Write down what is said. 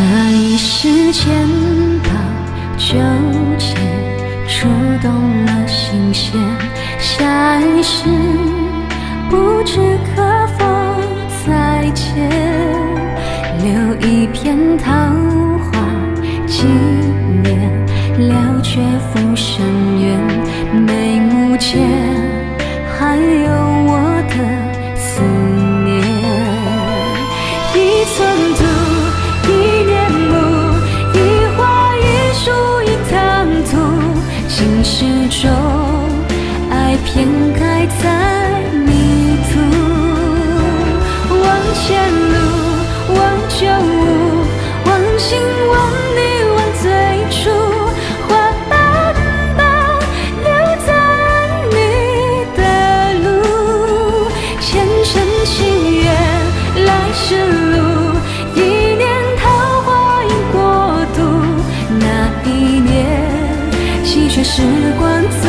这一世牵绊纠结，触动了心弦。下一世不知可否再见，留一片桃花纪念，了却浮生缘。眉目间还有我的思念，一寸土，途。今世中，爱偏开在迷途。望前路，望旧物，望心，望你，望最初。花瓣瓣留在你的路，前尘情缘，来时路。一念桃花映过渡，那一年，却时光？